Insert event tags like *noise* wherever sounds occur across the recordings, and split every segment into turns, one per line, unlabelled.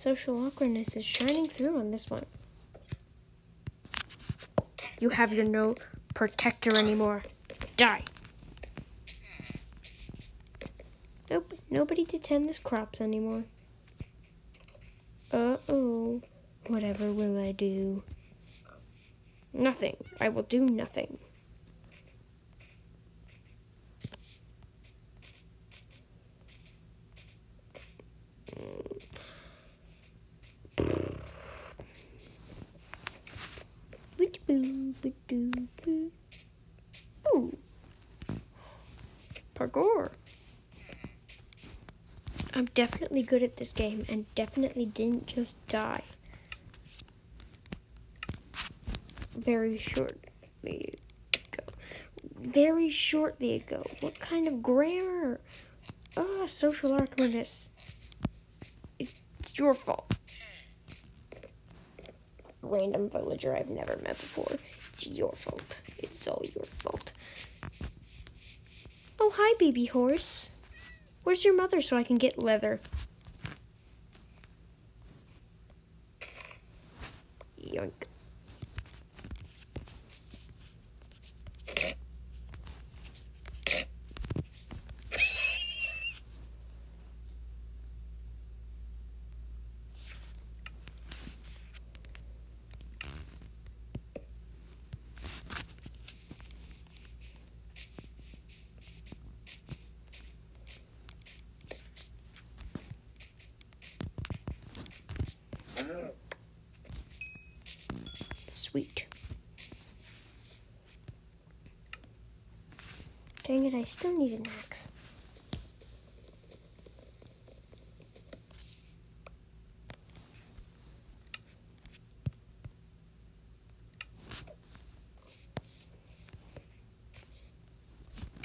Social awkwardness is shining through on this one. You have your no protector anymore. Die. Nope, nobody to tend this crops anymore. Uh-oh. Whatever will I do? Nothing. I will do nothing. Ooh. Parkour. I'm definitely good at this game and definitely didn't just die. Very shortly ago. Very shortly ago. What kind of grammar? Ah, oh, social awkwardness. It's your fault. Random villager I've never met before. It's your fault. It's all your fault. Oh, hi, baby horse. Where's your mother so I can get leather? Yoink. Sweet. Dang it, I still need an axe.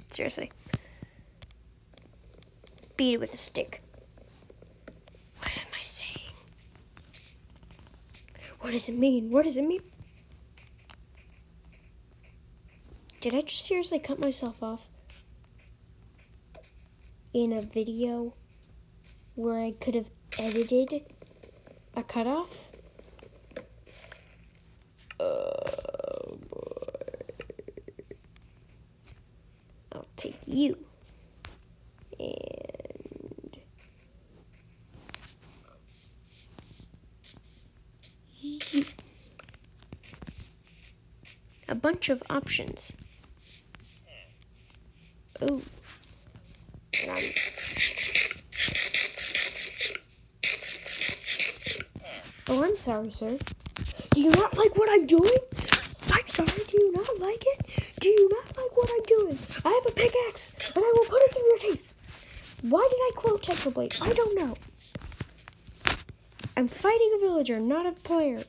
Seriously. Beat it with a stick. What am I saying? What does it mean? What does it mean? Did I just seriously cut myself off in a video where I could have edited a cutoff? Oh boy. I'll take you. And. A bunch of options. Oh. Um. Oh, I'm sorry, sir. Do you not like what I'm doing? I'm sorry, do you not like it? Do you not like what I'm doing? I have a pickaxe, and I will put it through your teeth. Why did I quote Technoblade? I don't know. I'm fighting a villager, not a player.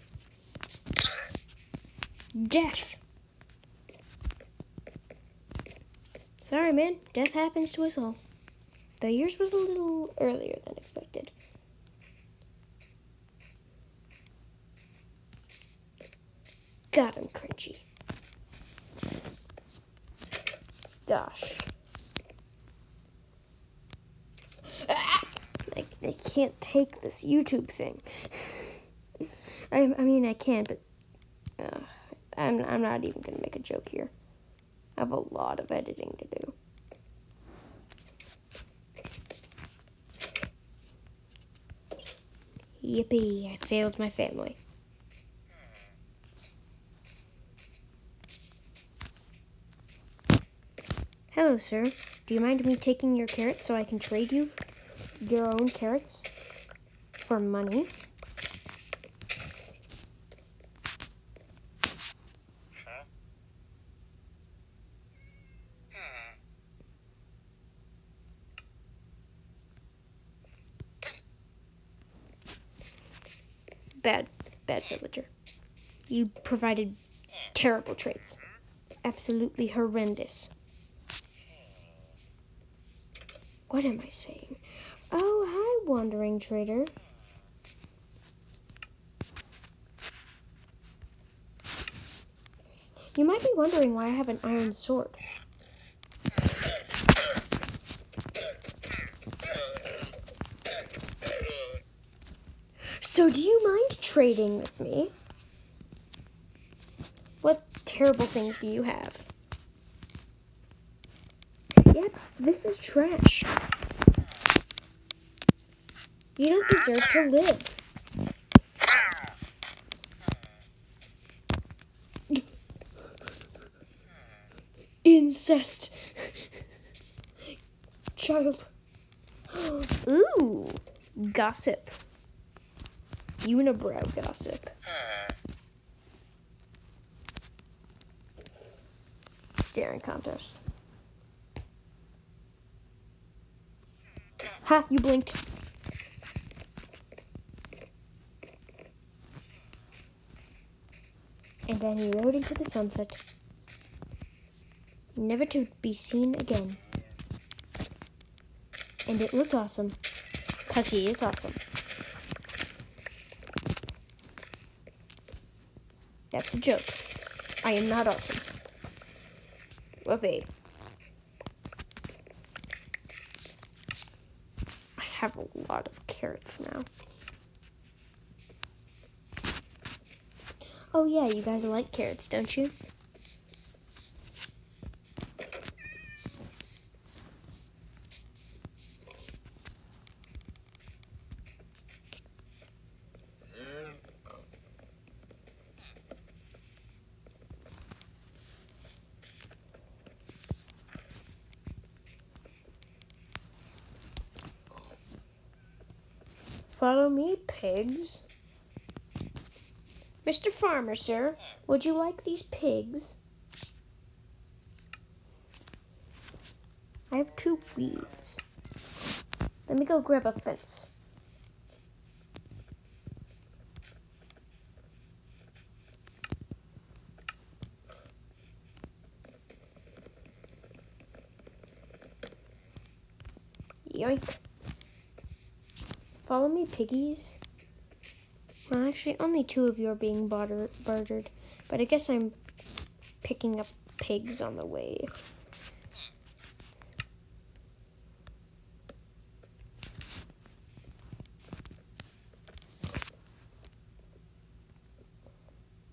Death. Sorry, man. Death happens to us all. Though yours was a little earlier than expected. God, I'm cringy. Gosh. Ah! I, I can't take this YouTube thing. I, I mean, I can, but uh, I'm, I'm not even going to make a joke here. I have a lot of editing to do. Yippee, I failed my family. Hello, sir. Do you mind me taking your carrots so I can trade you your own carrots for money? Bad, bad villager. You provided terrible traits. Absolutely horrendous. What am I saying? Oh, hi, wandering trader. You might be wondering why I have an iron sword. So, do you mind trading with me? What terrible things do you have? Yep, this is trash. You don't deserve to live. Incest. Child. Ooh, gossip. Unibrow gossip. Staring contest. Ha, you blinked. And then he rode into the sunset, never to be seen again. And it looked awesome, because he is awesome. That's a joke. I am not awesome. Whoopee. I have a lot of carrots now. Oh yeah, you guys like carrots, don't you? Follow me, pigs. Mr. Farmer, sir, would you like these pigs? I have two weeds. Let me go grab a fence. Yoink. Follow me, piggies. Well, actually, only two of you are being barter- bartered, but I guess I'm picking up pigs on the way.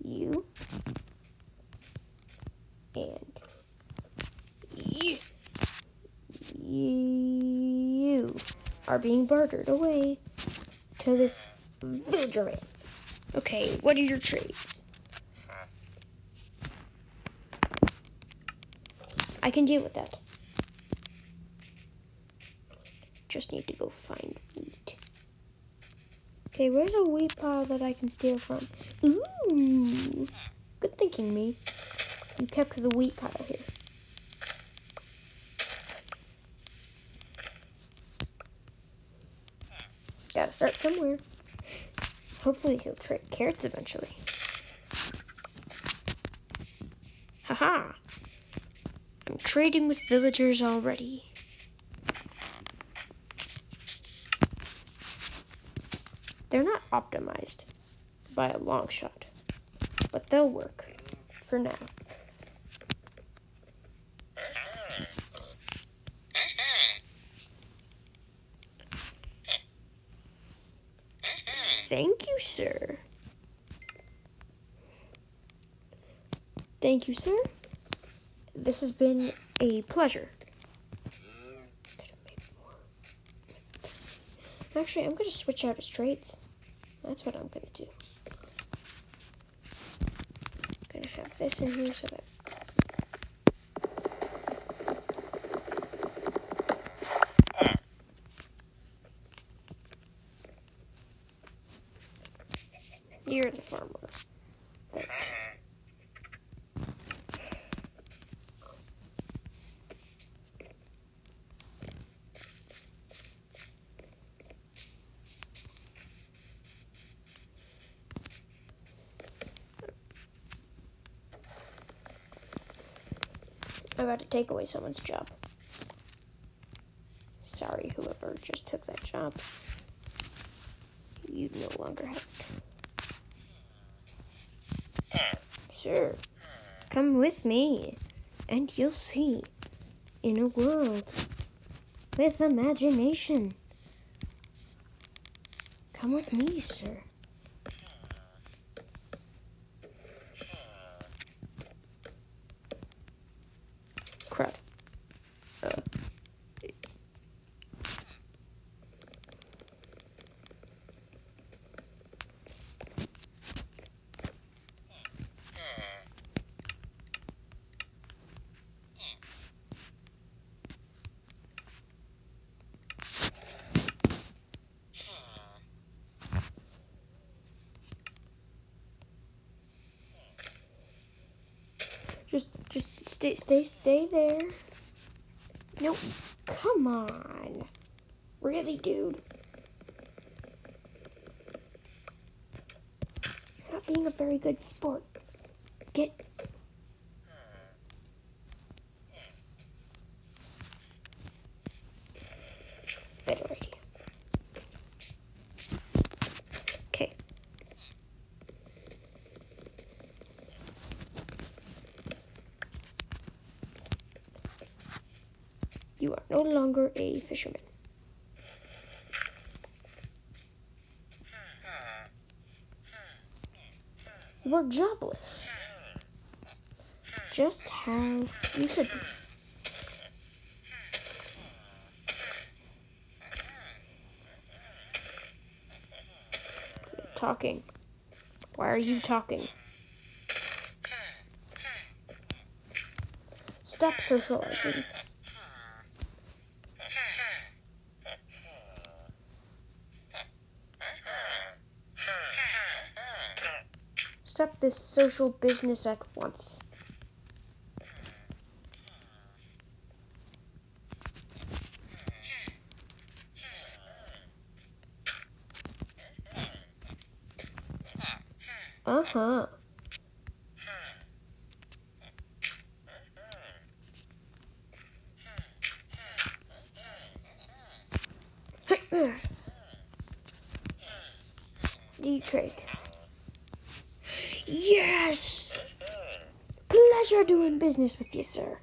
You and you, you are being bartered away to this man. Okay, what are your traits? I can deal with that. Just need to go find wheat. Okay, where's a wheat pile that I can steal from? Ooh, good thinking, me. You kept the wheat pile here. Gotta start somewhere. Hopefully he'll trade carrots eventually. Haha! I'm trading with villagers already. They're not optimized by a long shot, but they'll work for now. Thank you, sir. Thank you, sir. This has been a pleasure. Actually, I'm going to switch out his traits. That's what I'm going to do. I'm going to have this in here so that You're the farmer. About to take away someone's job. Sorry, whoever just took that job. You no longer have. Sure. Come with me, and you'll see. In a world with imagination. Come with me, sir. Crap. Uh, just, just stay, stay, stay there. Nope. Come on. Really, dude? You're not being a very good sport. Get. You are no longer a fisherman. You are jobless. Just how you should be. Talking. Why are you talking? Stop socializing. This social business at once. Uh huh. Yes! Pleasure doing business with you, sir.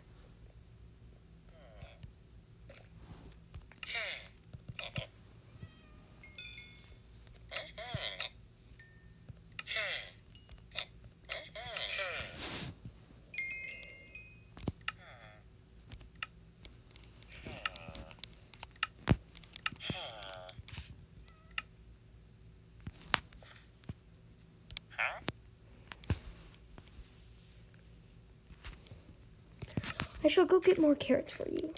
I shall go get more carrots for you.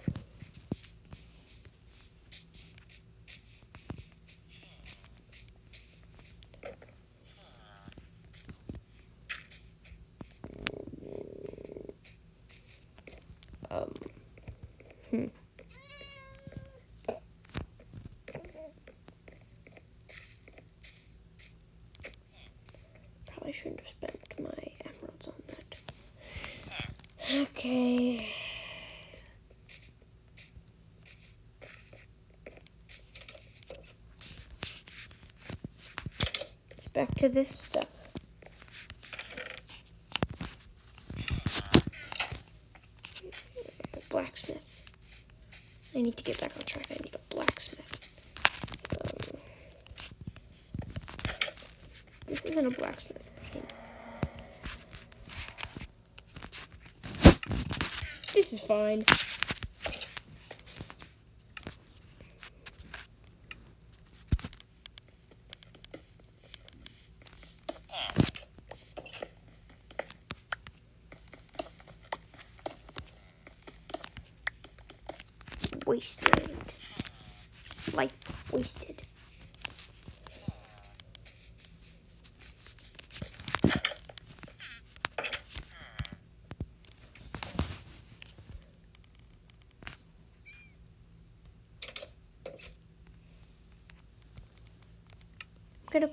Um, hmm. Probably shouldn't have spent my. Okay. It's back to this stuff. Blacksmith. I need to get back on track. I need a blacksmith. Um, this isn't a blacksmith. This is fine. Wasted. Life wasted. I'm gonna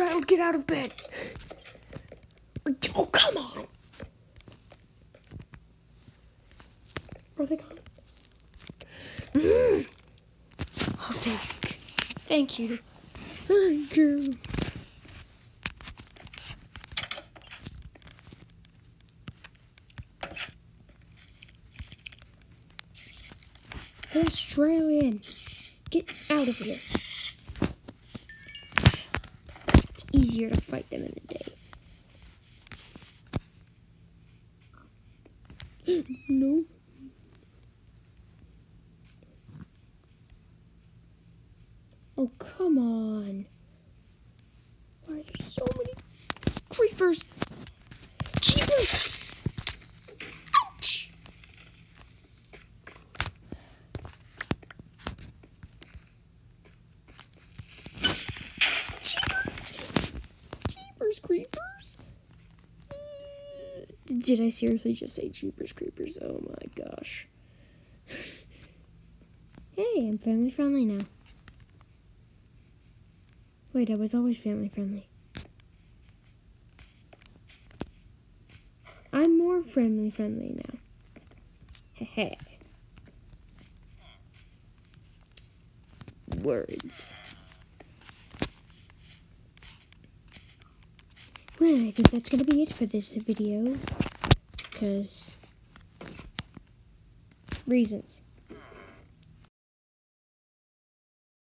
Child, get out of bed. Oh, come on. Are they gone? Mm. Oh, thank. Thank you. Thank you. Australian, get out of here. Easier to fight them in the day. *gasps* no. Oh, come on. Why are there so many creepers? Jeepers! Ouch! Jeepers creepers! Uh, Did I seriously just say Jeepers creepers? Oh my gosh. *laughs* Hey, I'm family friendly now. Wait, I was always family friendly. I'm more family friendly now. Heh Words. Well, I think that's gonna be it for this video. Because reasons.